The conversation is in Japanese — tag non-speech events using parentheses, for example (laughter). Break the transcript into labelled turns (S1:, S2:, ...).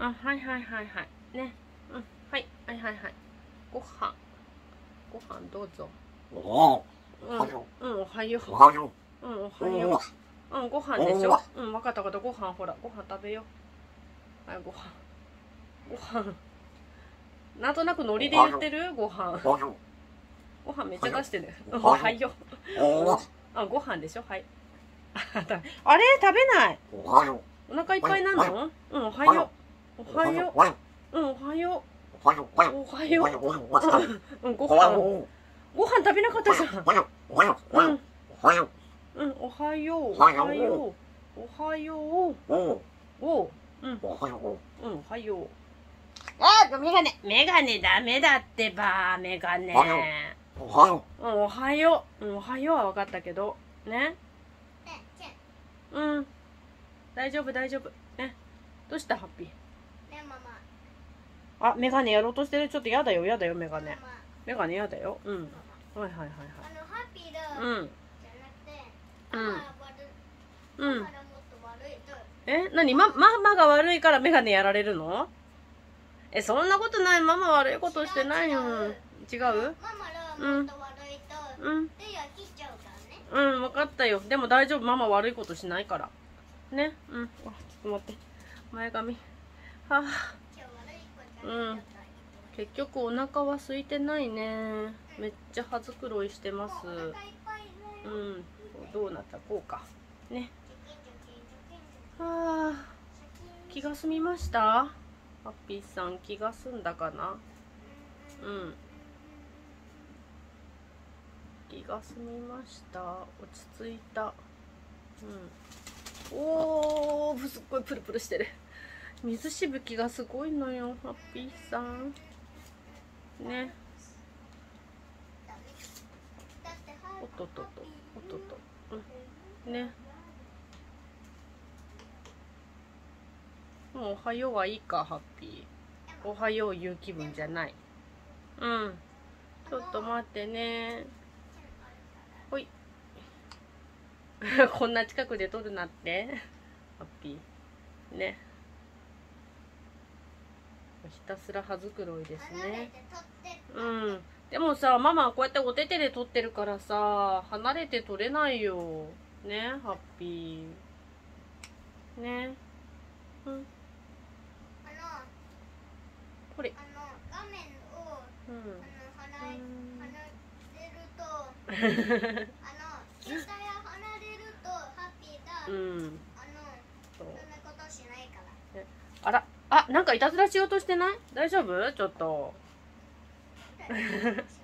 S1: あはいはいはいはい。ね。うん。はい。はいはいはい。ご飯。ご飯どうぞ。
S2: お
S1: うん。
S2: はよ
S1: うんおはよ
S2: おはよ
S1: う。うんおは
S2: お
S1: よう。うんご飯でしょ？うん分かった分かった。ご飯ほら。ご飯食べよう。はいご飯。ご飯。なんとなくノリで言ってる？ご飯。ご飯めっちゃ出してる。
S2: おはよ
S1: う。
S2: お
S1: あご飯でしょ？はい。あれ？食べない。
S2: おはよ
S1: お腹いっぱいなの？うんおはようおはよ
S2: おはよ
S1: う。うんおはよ
S2: おはよおはよ
S1: う。おはよ
S2: おはよおはよおはよ
S1: う。うんご
S2: おは
S1: 飯。
S2: よ
S1: ご飯食べなかったじゃん。
S2: おはよおはよおはよ
S1: うん
S2: おはよ
S1: う。んおはよう。お
S2: おはよう。
S1: はよう。おはよう。
S2: お
S1: おうん。
S2: おはよ
S1: う。んおはよう。あメガネメガネダメだってばメガネ。
S2: おはよおはよ
S1: うんおはよう。うんおはようは分かったけど。ね。うん。大丈夫大丈夫。ね。どうしたハッピー？あメガネやろうとしてる。ちょっとやだよ。やだよメガ
S3: マ
S1: ネ。メガネやだよ。うん。はいはいはいはい。
S3: あのハッピーだ。
S1: うん。
S3: じゃなくて
S1: うん。
S3: ママが悪い。
S1: うん。え何？まママが悪いからメガネやられるの？えそんなことない。ママ悪いことしてないよ。違う？
S3: ママがもっと悪いと。
S1: うん。
S3: 手が切っちゃうからね。
S1: うん分かったよ。でも大丈夫。ママ悪いことしないから。ね？うん。あちょっと待って。前髪。はあ
S3: 今日悪い子じゃない
S1: 結局お腹は空いてないね。めっちゃ歯づくろいしてます。
S3: う
S1: ん。どうなった？こうか。ね。はあ。気が済みました？ハッピーさん気が済んだかな？うん。気が済みました。落ち着いた。うん。おーすっごいプルプルしてる。水しぶきがすごいのよハッピーさん。ね。おっとっとっとおっとっと。うん。ね。もうおはようはいいかハッピー。おはよう言う気分じゃない。うん。ちょっと待ってね。ほい。(laughs) こんな近くで撮るなってハッピー。ね。ひたすら歯づくろいですね。うん。でもさママはこうやってお手手で撮ってるからさ離れて撮れないよ。ねハッピー。ね。うん。
S3: あの
S1: これ。
S3: あの画面を
S1: うん。
S3: あの離れるとあ (laughs) の携帯が離れるとハッピーだ、
S1: うん
S3: あの
S1: そう
S3: そんなことしないから
S1: あなんかいたずらしようとしてない？大丈夫？ちょっと。(laughs)